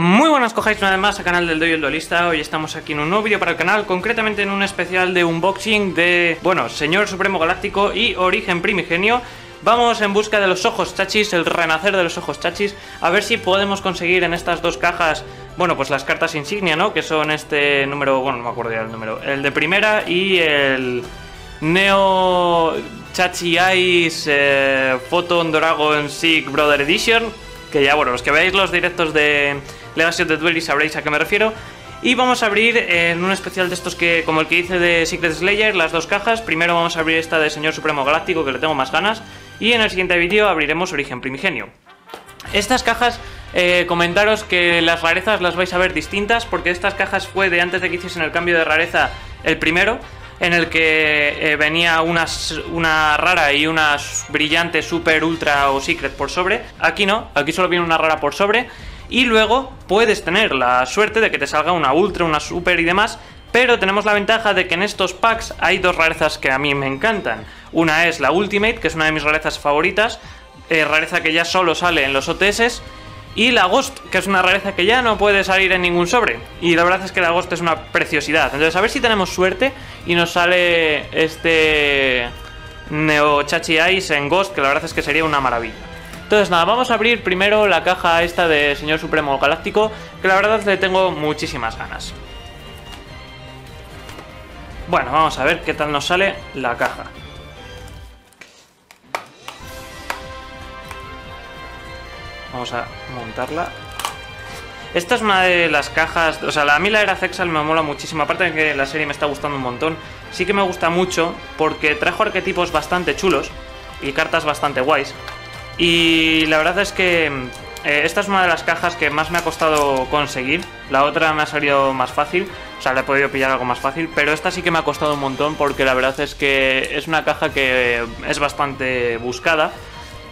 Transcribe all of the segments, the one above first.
Muy buenas, cojáis una vez más al canal del Doy el Duelista. Hoy estamos aquí en un nuevo vídeo para el canal, concretamente en un especial de unboxing de, bueno, Señor Supremo Galáctico y Origen Primigenio. Vamos en busca de los ojos chachis, el renacer de los ojos chachis, a ver si podemos conseguir en estas dos cajas, bueno, pues las cartas insignia, ¿no? Que son este número, bueno, no me acuerdo ya el número, el de primera y el Neo Chachi Eyes eh, Photon Dragon Sig Brother Edition, que ya, bueno, los que veáis los directos de Legacy of the Duel y sabréis a qué me refiero. Y vamos a abrir en un especial de estos que, como el que hice de Secret Slayer, las dos cajas. Primero vamos a abrir esta de Señor Supremo Galáctico, que le tengo más ganas. Y en el siguiente vídeo abriremos Origen Primigenio. Estas cajas, eh, comentaros que las rarezas las vais a ver distintas, porque estas cajas fue de antes de que hiciesen el cambio de rareza el primero, en el que eh, venía una, una rara y una brillante, super, ultra o secret por sobre. Aquí no, aquí solo viene una rara por sobre. Y luego puedes tener la suerte de que te salga una ultra, una super y demás. Pero tenemos la ventaja de que en estos packs hay dos rarezas que a mí me encantan. Una es la Ultimate, que es una de mis rarezas favoritas. Eh, rareza que ya solo sale en los OTS. Y la Ghost, que es una rareza que ya no puede salir en ningún sobre. Y la verdad es que la Ghost es una preciosidad. Entonces a ver si tenemos suerte y nos sale este Neo Chachi Ice en Ghost, que la verdad es que sería una maravilla. Entonces nada, vamos a abrir primero la caja esta de Señor Supremo Galáctico, que la verdad le tengo muchísimas ganas. Bueno, vamos a ver qué tal nos sale la caja. Vamos a montarla. Esta es una de las cajas, o sea, a mí la era Zexal me mola muchísimo, aparte de que la serie me está gustando un montón, sí que me gusta mucho porque trajo arquetipos bastante chulos y cartas bastante guays. Y la verdad es que eh, esta es una de las cajas que más me ha costado conseguir. La otra me ha salido más fácil, o sea, le he podido pillar algo más fácil, pero esta sí que me ha costado un montón porque la verdad es que es una caja que es bastante buscada.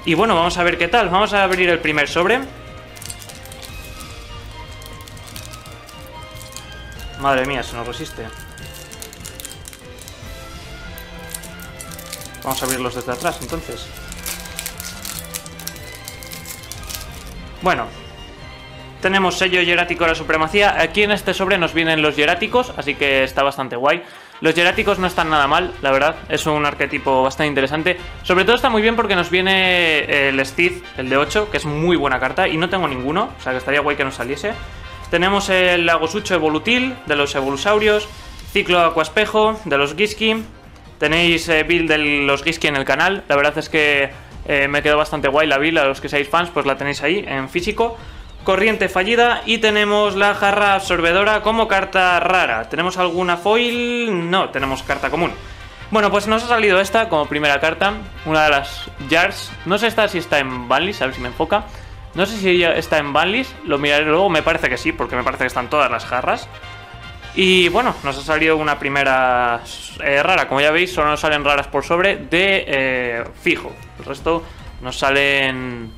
Y bueno, vamos a ver qué tal. Vamos a abrir el primer sobre. Madre mía, se nos resiste. Vamos a abrirlos desde atrás, entonces. Bueno, tenemos sello hierático de la supremacía. Aquí en este sobre nos vienen los hieráticos, así que está bastante guay. Los hieráticos no están nada mal, la verdad. Es un arquetipo bastante interesante. Sobre todo está muy bien porque nos viene el Steve, el de 8, que es muy buena carta. Y no tengo ninguno, o sea que estaría guay que nos saliese. Tenemos el Agosucho Evolutil, de los Evolusaurios. Ciclo Aquaspejo, de los Giski. Tenéis eh, build de los Giski en el canal. La verdad es que eh, me quedó bastante guay la build. A los que seáis fans, pues la tenéis ahí en físico. Corriente fallida y tenemos la jarra absorbedora como carta rara. ¿Tenemos alguna foil? No, tenemos carta común. Bueno, pues nos ha salido esta como primera carta, una de las jars. No sé esta si está en Banlist, a ver si me enfoca. No sé si está en Banlist, lo miraré luego, me parece que sí, porque me parece que están todas las jarras. Y bueno, nos ha salido una primera eh, rara, como ya veis, solo nos salen raras por sobre de eh, fijo. El resto nos salen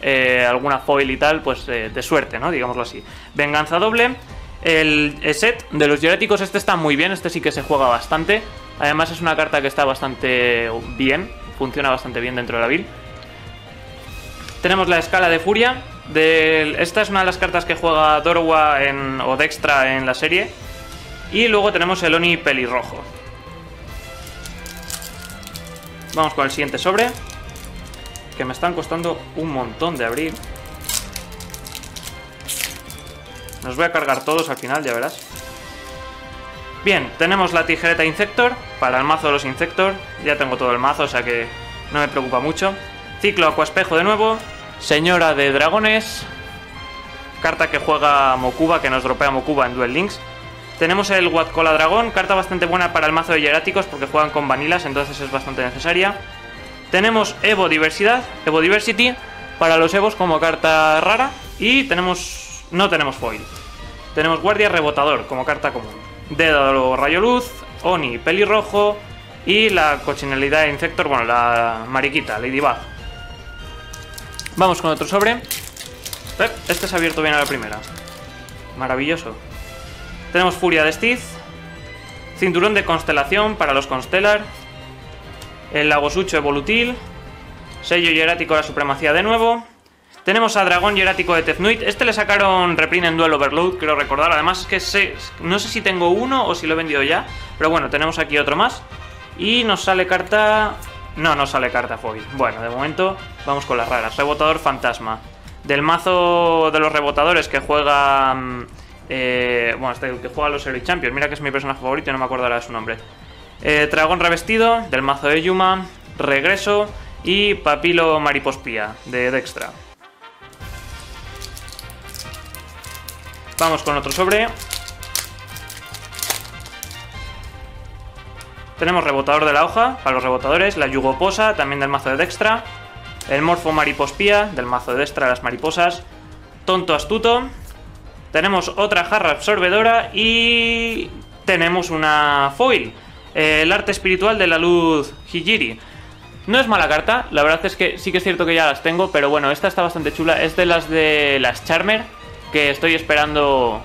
eh, alguna foil y tal, pues eh, de suerte, ¿no? Digámoslo así. Venganza doble. El set de los hieráticos, este está muy bien, este sí que se juega bastante. Además es una carta que está bastante bien, funciona bastante bien dentro de la build. Tenemos la escala de furia. Esta es una de las cartas que juega Dorwa en... o Dextra en la serie. Y luego tenemos el Oni pelirrojo. Vamos con el siguiente sobre que me están costando un montón de abrir. Nos voy a cargar todos al final, ya verás. Bien, tenemos la tijereta Insector para el mazo de los Insector. Ya tengo todo el mazo, o sea que no me preocupa mucho. Ciclo Acuaspejo de nuevo. Señora de Dragones. Carta que juega Mokuba, que nos dropea Mokuba en Duel Links. Tenemos el Watcola Dragón, carta bastante buena para el mazo de hieráticos porque juegan con vanilas, entonces es bastante necesaria. Tenemos Evo Diversidad, Evo Diversity, para los Evos como carta rara. Y tenemos. No tenemos foil. Tenemos Guardia Rebotador como carta común. Dedo Rayo Luz, Oni Pelirrojo. Y la cochinalidad Insector, bueno, la mariquita, Ladybug. Vamos con otro sobre. Este se ha abierto bien a la primera. Maravilloso. Tenemos Furia de Steve. Cinturón de constelación para los Constellar el Lagosucho Evolutil, sello hierático de la supremacía de nuevo, Tenemos a Dragón Hierático de Tefnuit. Este le sacaron reprint en Duel Overload, quiero recordar. Además es que sé, no sé si tengo uno o si lo he vendido ya. Pero bueno, tenemos aquí otro más. Y nos sale carta... No, no sale carta foil. Bueno, de momento vamos con las raras. Rebotador Fantasma. Del mazo de los rebotadores que juega... Mm, eh, bueno, este que juega los Early Champions. Mira que es mi personaje favorito y no me acuerdo ahora de su nombre. Eh, dragón Revestido, del mazo de Yuma. Regreso. Y Papilo Maripospía, de Dextra. Vamos con otro sobre. Tenemos rebotador de la hoja para los rebotadores, la yugoposa también del mazo de Dextra, el morfo maripospía del mazo de Dextra, las mariposas, tonto astuto, tenemos otra jarra absorbedora y tenemos una foil, el arte espiritual de la luz Hijiri. No es mala carta, la verdad es que sí que es cierto que ya las tengo, pero bueno, esta está bastante chula, es de las de las Charmer, que estoy esperando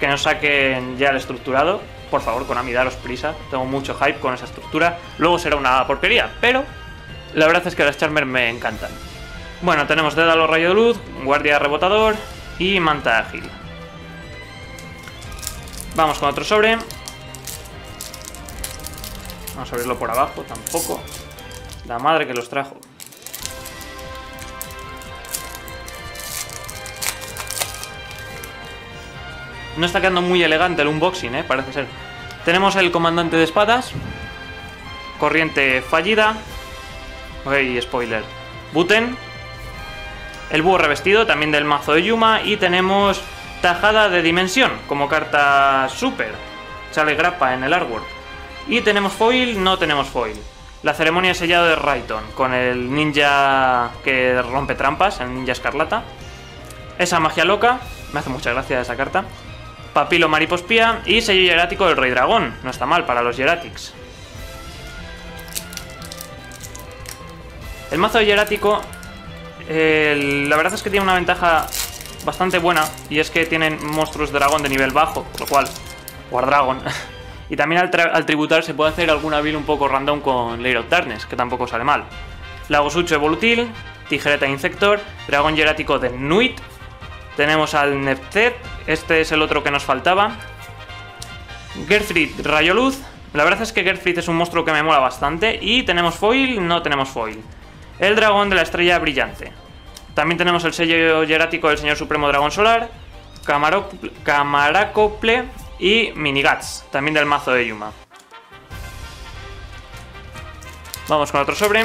que nos saquen ya el estructurado. Por favor, Konami, daros prisa. Tengo mucho hype con esa estructura. Luego será una porquería, pero la verdad es que las Charmer me encantan. Bueno, tenemos Dédalo Rayo de Luz, Guardia Rebotador y Manta Ágil. Vamos con otro sobre. Vamos a abrirlo por abajo, tampoco. La madre que los trajo. No está quedando muy elegante el unboxing, ¿eh? Parece ser. Tenemos el comandante de espadas. Corriente fallida. Ok, spoiler. Buten. El búho revestido, también del mazo de Yuma. Y tenemos tajada de dimensión, como carta super. Sale grapa en el artwork. Y tenemos foil, no tenemos foil. La ceremonia sellado de Rayton, con el ninja que rompe trampas, el ninja escarlata. Esa magia loca, me hace mucha gracia esa carta. Papilo Maripospía y sello hierático del Rey Dragón. No está mal para los hieratics. El mazo hierático, la verdad es que tiene una ventaja bastante buena y es que tienen monstruos dragón de nivel bajo, lo cual, War Dragon. y también al, tributar se puede hacer alguna build un poco random con Lair of Darkness, que tampoco sale mal. Lagosucho Evolutil, Tijereta Insector, Dragón Hierático de Nuit, tenemos al Neptet, este es el otro que nos faltaba. Gerfried Rayoluz. La verdad es que Gerfried es un monstruo que me mola bastante. Y tenemos foil, no tenemos foil. El dragón de la estrella brillante. También tenemos el sello hierático del señor supremo dragón solar. Camaracople y Minigats, también del mazo de Yuma. Vamos con otro sobre.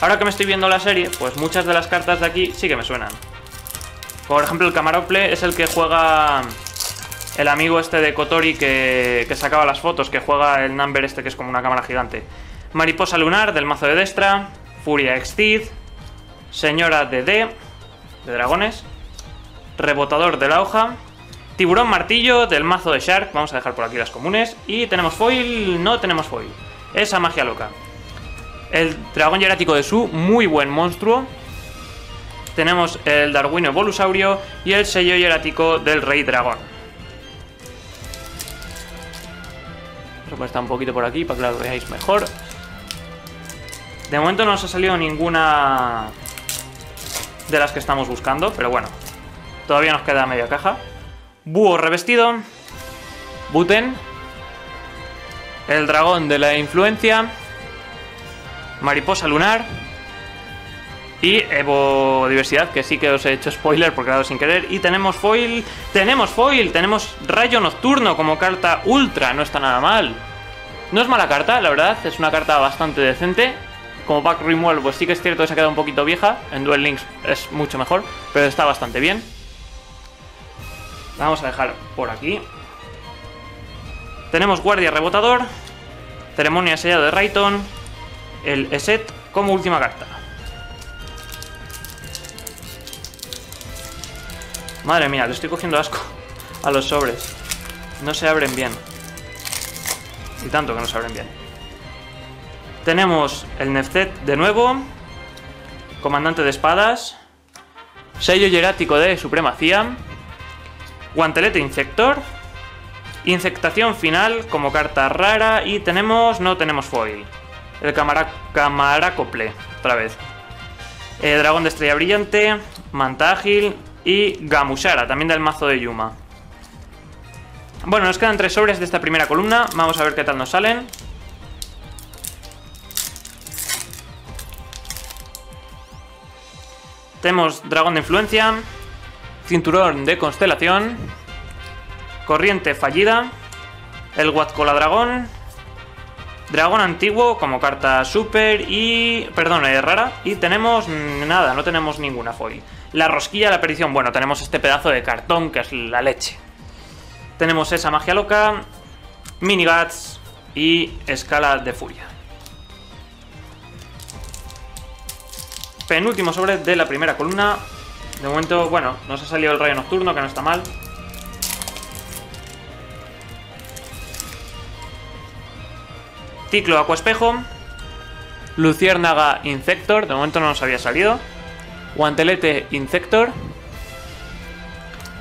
Ahora que me estoy viendo la serie, pues muchas de las cartas de aquí sí que me suenan. Por ejemplo, el Camarople es el que juega el amigo este de Kotori que, sacaba las fotos, que juega el number este que es como una cámara gigante. Mariposa Lunar del mazo de Destra, Furia Extid, Señora de D, de dragones, Rebotador de la hoja, Tiburón Martillo del mazo de Shark, vamos a dejar por aquí las comunes, y tenemos foil, no tenemos foil, esa magia loca. El dragón hierático de Su, muy buen monstruo, tenemos el Darwino Evolusaurio y el sello hierático del Rey Dragón. Voy a estar un poquito por aquí para que lo veáis mejor. De momento no nos ha salido ninguna de las que estamos buscando, pero bueno. Todavía nos queda media caja. Búho revestido. Buten. El dragón de la influencia. Mariposa lunar. Y Evo Diversidad, que sí que os he hecho spoiler porque dado sin querer. Y tenemos foil, tenemos foil, tenemos Rayo Nocturno como carta ultra, no está nada mal. No es mala carta, la verdad, es una carta bastante decente. Como Back Removal, pues sí que es cierto que se ha quedado un poquito vieja. En Duel Links es mucho mejor, pero está bastante bien. Vamos a dejar por aquí. Tenemos Guardia Rebotador, Ceremonia Sellado de Rayton, el Eset como última carta. Madre mía, le estoy cogiendo asco a los sobres. No se abren bien. Y tanto que no se abren bien. Tenemos el Neftet de nuevo. Comandante de espadas. Sello hierático de supremacía. Guantelete Insector. Insectación final como carta rara. Y tenemos... no tenemos foil. El camaracople, otra vez. eh, Dragón de Estrella Brillante, Manta Ágil y Gamushara, también del mazo de Yuma. Bueno, nos quedan tres sobres de esta primera columna. Vamos a ver qué tal nos salen. Tenemos Dragón de Influencia, Cinturón de Constelación, Corriente Fallida, el Huatcola Dragón, Dragón Antiguo como carta super y... perdón, es rara. Y tenemos nada, no tenemos ninguna foil. La Rosquilla de la Perdición, bueno, tenemos este pedazo de cartón que es la leche. Tenemos esa magia loca, Mini Guts y Escala de Furia. Penúltimo sobre de la primera columna. De momento, bueno, nos ha salido el rayo nocturno, que no está mal. Ciclo Espejo Luciérnaga Insector, de momento no nos había salido. Guantelete Insector.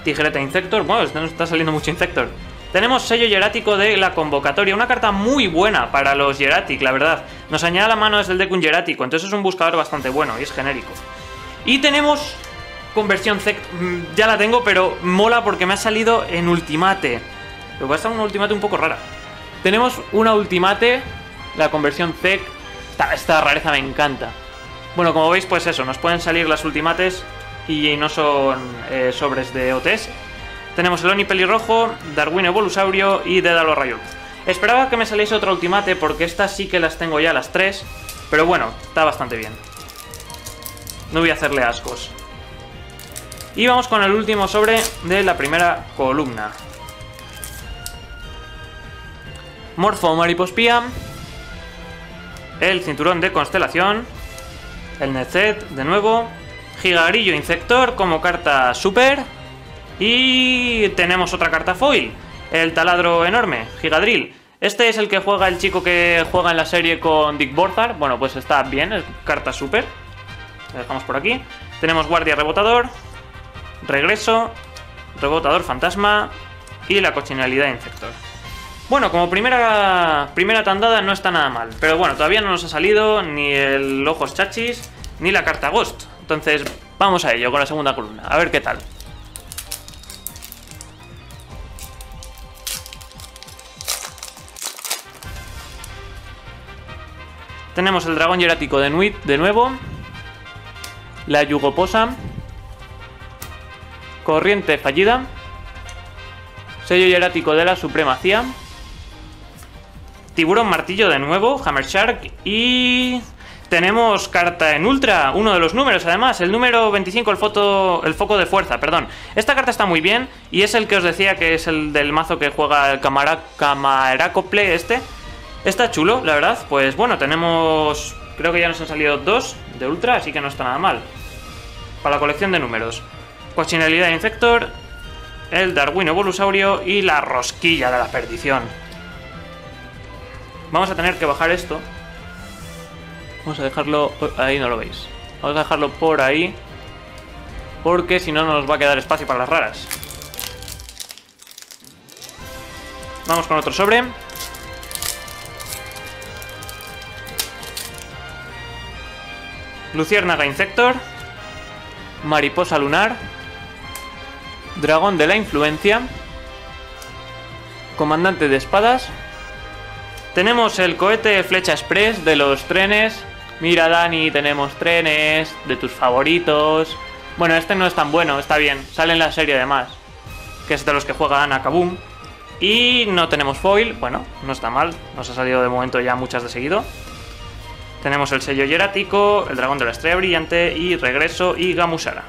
Tijereta Insector. Bueno, nos está saliendo mucho Insector. Tenemos sello hierático de la convocatoria. Una carta muy buena para los Hieratic, la verdad. Nos añade la mano desde el deck un hierático. Entonces es un buscador bastante bueno y es genérico. Y tenemos conversión. Mm, ya la tengo, pero mola porque me ha salido en ultimate. Lo que a una ultimate un poco rara. Tenemos una ultimate, la conversión Z. Esta, rareza me encanta. Bueno, como veis, pues eso, nos pueden salir las ultimates y no son eh, sobres de OTS. Tenemos el Oni Pelirrojo, Darwin Evolusaurio y Dédalo Rayo. Esperaba que me saliese otra ultimate porque estas sí que las tengo ya las tres, pero bueno, está bastante bien. No voy a hacerle ascos. Y vamos con el último sobre de la primera columna. Morfo Maripospía, el Cinturón de Constelación, el Necet de nuevo, Gigarillo Insector como carta super y tenemos otra carta foil, el Taladro Enorme, Gigadrill. Este es el que juega el chico que juega en la serie con Dick Borzar. Bueno, pues está bien, es carta super. Lo dejamos por aquí. Tenemos Guardia Rebotador, Regreso, Rebotador Fantasma y la cochinalidad Insector. Bueno, como primera, primera tandada no está nada mal, pero bueno, todavía no nos ha salido ni el Ojos Chachis ni la carta Ghost. Entonces, vamos a ello con la segunda columna, a ver qué tal. Tenemos el dragón hierático de Nuit de nuevo, la Yugoposa, corriente fallida, sello hierático de la supremacía, Tiburón Martillo de nuevo, Hammer Shark y... Tenemos carta en ultra, uno de los números además, el número 25, el, foto, el foco de fuerza, perdón. Esta carta está muy bien y es el que os decía que es el del mazo que juega el Camara, Camaracople este. Está chulo, la verdad. Pues bueno, tenemos... Creo que ya nos han salido dos de ultra, así que no está nada mal. Para la colección de números. Cochinalidad Infector, el Darwin Evolusaurio y la Rosquilla de la Perdición. Vamos a tener que bajar esto. Vamos a dejarlo... Ahí no lo veis. Vamos a dejarlo por ahí. Porque si no nos va a quedar espacio para las raras. Vamos con otro sobre. Luciérnaga Insector. Mariposa Lunar. Dragón de la Influencia. Comandante de Espadas. Tenemos el cohete Flecha Express de los trenes. Mira, Dani, tenemos trenes de tus favoritos. Bueno, este no es tan bueno, está bien. Sale en la serie además. Que es de los que juegan a Kaboom. Y no tenemos foil. Bueno, no está mal. Nos ha salido de momento ya muchas de seguido. Tenemos el sello hierático, el dragón de la estrella brillante y regreso y Gamusara.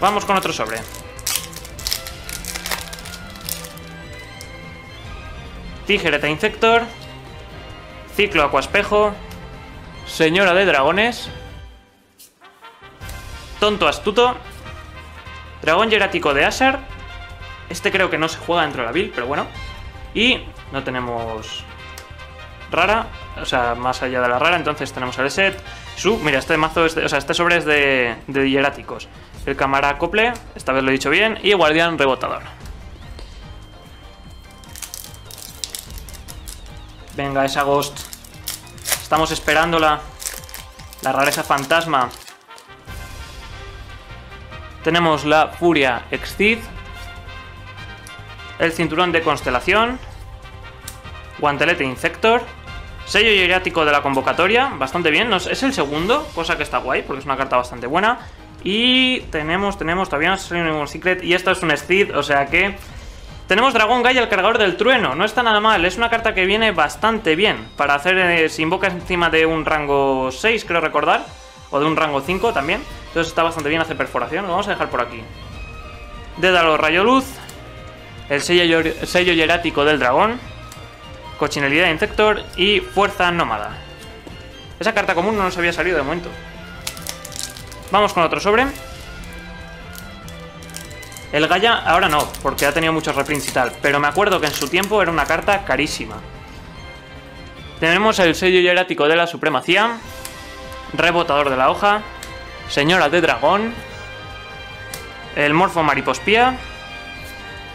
Vamos con otro sobre. Tijereta Insector, Ciclo Acuaspejo, Señora de Dragones, Tonto Astuto, Dragón Hierático de Asher, este creo que no se juega dentro de la build, pero bueno, y no tenemos rara, o sea, más allá de la rara, entonces tenemos el set, su, mira, este mazo, es o sea, este sobre es de, de hieráticos, el cámara acople, esta vez lo he dicho bien, y guardián rebotador. Venga, esa Ghost. Estamos esperándola. la rareza fantasma. Tenemos la Furia Exceed. El cinturón de constelación. Guantelete Insector. Sello hierático de la convocatoria, bastante bien, es el segundo, cosa que está guay, porque es una carta bastante buena. Y tenemos, tenemos, todavía no ha salido ningún secret, y esto es un Steed, o sea que... Tenemos Dragón Gaia, el cargador del trueno, no está nada mal, es una carta que viene bastante bien para hacer, eh, si invocas encima de un rango 6, creo recordar, o de un rango 5 también, entonces está bastante bien hacer perforación, lo vamos a dejar por aquí. Dédalo Rayo Luz, el sello, sello hierático del dragón, Cochinalidad Insector y Fuerza Nómada. Esa carta común no nos había salido de momento. Vamos con otro sobre. El Gaia ahora no, porque ha tenido muchos reprints y tal, pero me acuerdo que en su tiempo era una carta carísima. Tenemos el sello hierático de la supremacía, rebotador de la hoja, señora de dragón, el morfo maripospía,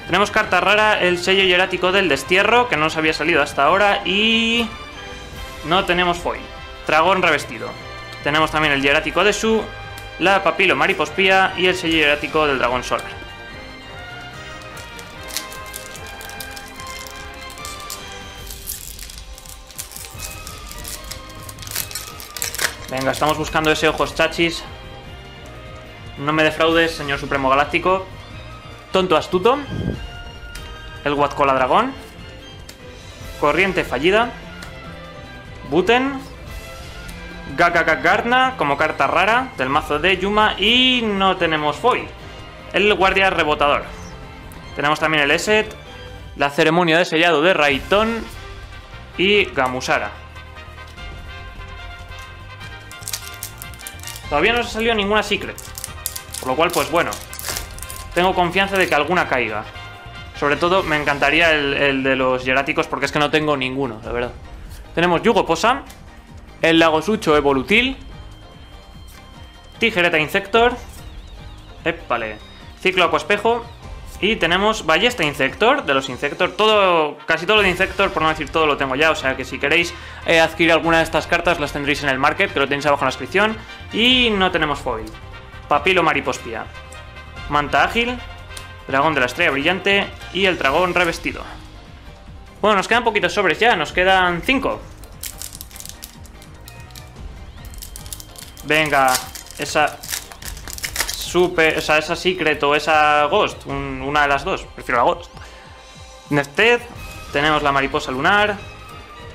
tenemos carta rara, el sello hierático del destierro, que no nos había salido hasta ahora, y... No tenemos foil. Dragón revestido. Tenemos también el hierático de Su, la papilo maripospía y el sello hierático del dragón solar. Venga, estamos buscando ese ojos chachis. No me defraudes, señor Supremo Galáctico. Tonto astuto. El Watcola Dragón. Corriente fallida. Buten. Gagagagarna como carta rara del mazo de Yuma. Y no tenemos foil. El Guardia Rebotador. Tenemos también el Eset. La ceremonia de sellado de Raiton. Y Gamusara. Todavía no se salió ninguna Secret. Por lo cual, pues bueno, tengo confianza de que alguna caiga. Sobre todo me encantaría el, de los hieráticos porque es que no tengo ninguno, de verdad. Tenemos Yugo Posa, el Lagosucho Evolutil, Tijereta Insector, épale, Ciclo Espejo. Y tenemos Ballesta Insector, de los Insector, todo, casi todo lo de Insector, por no decir todo lo tengo ya, o sea que si queréis eh, adquirir alguna de estas cartas las tendréis en el market, que lo tenéis abajo en la descripción, y no tenemos foil. Papilo Maripospia. Manta ágil, dragón de la estrella brillante. Y el dragón revestido. Bueno, nos quedan poquitos sobres ya, nos quedan cinco. Venga, esa super, o sea, esa secret o esa ghost, una de las dos, prefiero la ghost. Nefted, tenemos la mariposa lunar,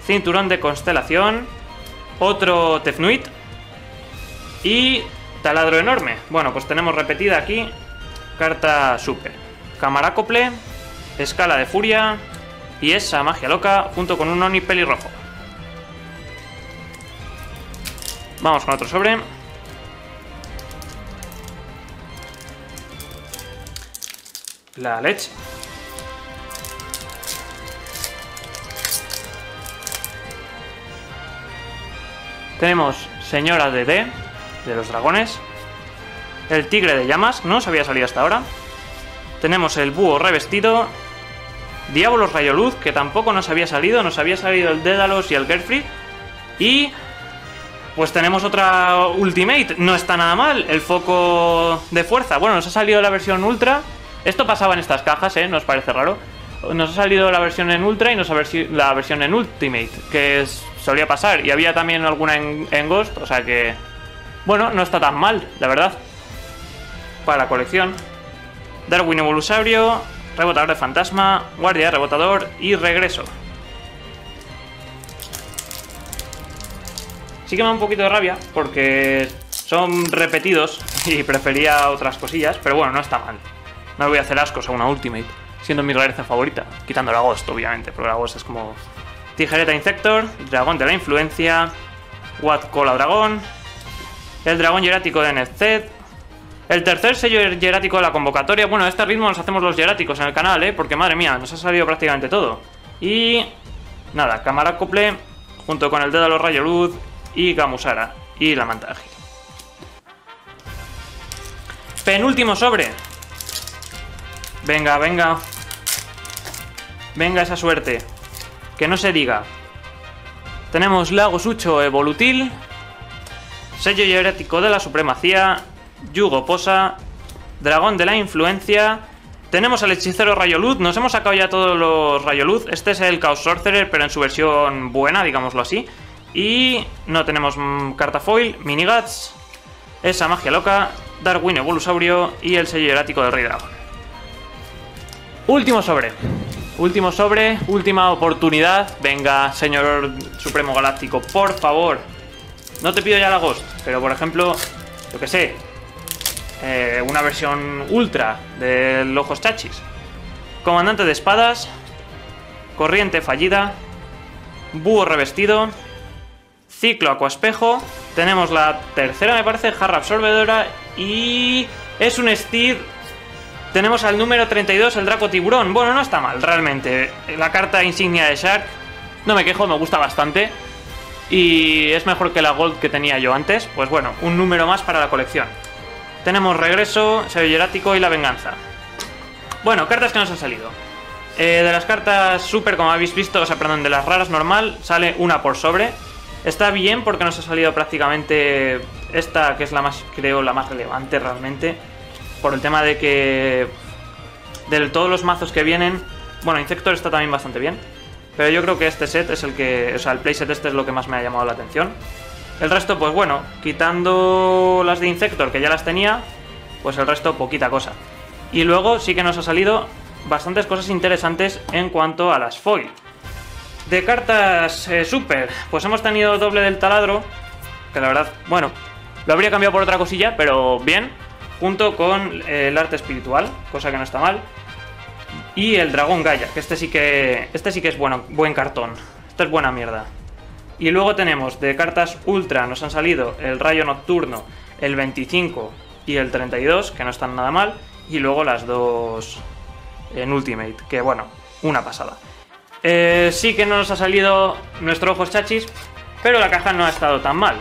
cinturón de constelación, otro Tefnuit y taladro enorme. Bueno, pues tenemos repetida aquí carta super. Camarácople, escala de furia y esa magia loca junto con un Oni pelirrojo. Vamos con otro sobre. La leche. Tenemos Señora de D, de los dragones. El tigre de llamas, no se había salido hasta ahora. Tenemos el búho revestido. Diablos Rayoluz, que tampoco nos había salido. Nos había salido el Dédalos y el Gerfried. Y... Pues tenemos otra Ultimate. No está nada mal. El foco de fuerza. Bueno, nos ha salido la versión Ultra. Esto pasaba en estas cajas, ¿eh? ¿Nos parece raro? Nos ha salido la versión en Ultra y nos ha la versión en Ultimate. Que solía pasar. Y había también alguna en, Ghost. O sea que... Bueno, no está tan mal, la verdad para la colección. Darwin Evolusaurio, Rebotador de Fantasma, Guardia Rebotador y Regreso. Sí que me da un poquito de rabia porque son repetidos y prefería otras cosillas, pero bueno, no está mal. No voy a hacer ascos a una Ultimate, siendo mi rareza favorita, quitando la Ghost, obviamente, porque la Ghost es como Tijereta Insector, Dragón de la Influencia, What Cola Dragón, el Dragón Hierático de Nezed, el tercer sello hierático de la convocatoria. Bueno, a este ritmo nos hacemos los hieráticos en el canal, ¿eh? Porque madre mía, nos ha salido prácticamente todo. Y... Nada, cámara couple junto con el los rayo luz y Gamusara y la manta. Penúltimo sobre. Venga, venga. Venga esa suerte. Que no se diga. Tenemos Lago Sucho Evolutil. sello hierático de la supremacía, yugo posa, dragón de la influencia, tenemos al hechicero Rayo Luz, nos hemos sacado ya todos los Rayo Luz, este es el Chaos Sorcerer pero en su versión buena, digámoslo así, y no tenemos mm, carta foil, minigats, esa magia loca, Darwin Evolusaurio y el sello hierático del Rey Dragón. Último sobre. Último sobre, última oportunidad. Venga, señor Supremo Galáctico, por favor. No te pido ya la Ghost, pero por ejemplo, yo que sé, eh, una versión ultra del Ojos Chachis. Comandante de espadas, corriente fallida, búho revestido, ciclo acuaspejo, tenemos la tercera me parece, jarra absorbedora y es un Steed tenemos al número 32, el Draco Tiburón. Bueno, no está mal, realmente. La carta insignia de Shark, no me quejo, me gusta bastante. Y es mejor que la Gold que tenía yo antes. Pues bueno, un número más para la colección. Tenemos Regreso, Sello Hierático y La Venganza. Bueno, cartas que nos han salido. Eh, de las cartas super, como habéis visto, o sea, perdón, de las raras normal, sale una por sobre. Está bien porque nos ha salido prácticamente esta, que es la más, creo, la más relevante realmente por el tema de que de todos los mazos que vienen, bueno, Insector está también bastante bien, pero yo creo que este set es el que, o sea, el playset este es lo que más me ha llamado la atención. El resto, pues bueno, quitando las de Insector, que ya las tenía, pues el resto poquita cosa. Y luego sí que nos ha salido bastantes cosas interesantes en cuanto a las foil. De cartas eh, super, pues hemos tenido doble del taladro, que la verdad, bueno, lo habría cambiado por otra cosilla, pero bien junto con el arte espiritual, cosa que no está mal, y el dragón Gaia, que este sí que este sí que es bueno, buen cartón. Esto es buena mierda. Y luego tenemos de cartas ultra nos han salido el rayo nocturno, el 25 y el 32, que no están nada mal, y luego las dos en ultimate, que bueno, una pasada. Eh, sí que no nos ha salido nuestro ojos chachis, pero la caja no ha estado tan mal.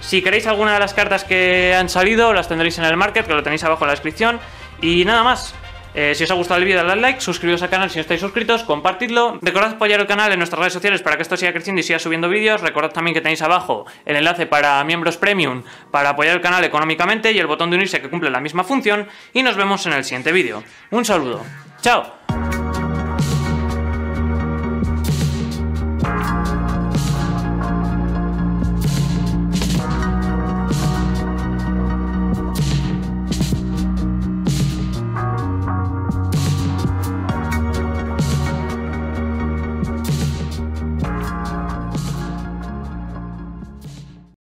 Si queréis alguna de las cartas que han salido, las tendréis en el market, que lo tenéis abajo en la descripción. Y nada más. Eh, si os ha gustado el vídeo, dadle like, suscribiros al canal si no estáis suscritos, compartidlo. Recordad apoyar el canal en nuestras redes sociales para que esto siga creciendo y siga subiendo vídeos. Recordad también que tenéis abajo el enlace para miembros premium para apoyar el canal económicamente y el botón de unirse que cumple la misma función. Y nos vemos en el siguiente vídeo. Un saludo. ¡Chao!